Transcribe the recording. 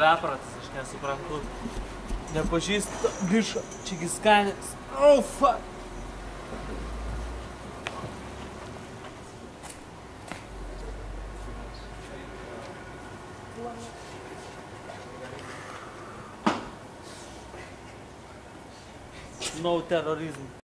bepratis, aš nesuprantu. Nepažįstu bišą, čiagi skanės. Oh, fuck. No terrorism.